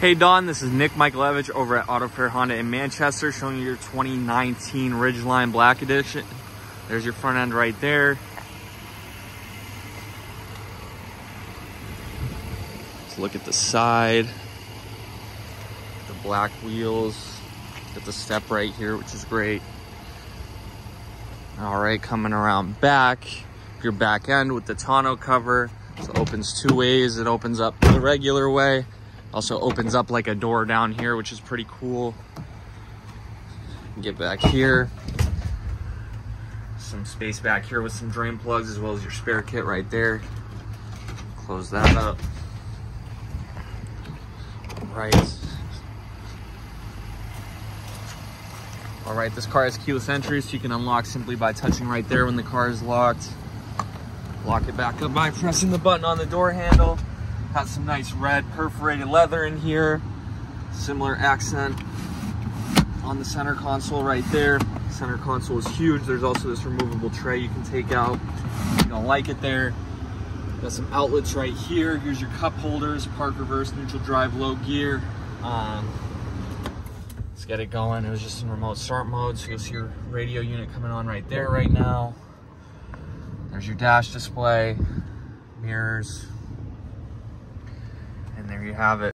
Hey Don, this is Nick Michaelevich over at Auto Fair Honda in Manchester showing you your 2019 Ridgeline Black Edition. There's your front end right there. Let's look at the side. The black wheels. Got the step right here, which is great. All right, coming around back, your back end with the tonneau cover. So it opens two ways. It opens up the regular way also opens up like a door down here, which is pretty cool. Get back here. Some space back here with some drain plugs as well as your spare kit right there. Close that up. Right. All right, this car has keyless entry, so you can unlock simply by touching right there when the car is locked. Lock it back up by pressing the button on the door handle. Got some nice red perforated leather in here. Similar accent on the center console right there. Center console is huge. There's also this removable tray you can take out. You don't like it there. Got some outlets right here. Here's your cup holders, park reverse, neutral drive, low gear. Um, let's get it going. It was just in remote start mode, so you'll see your radio unit coming on right there right now. There's your dash display, mirrors, you have it.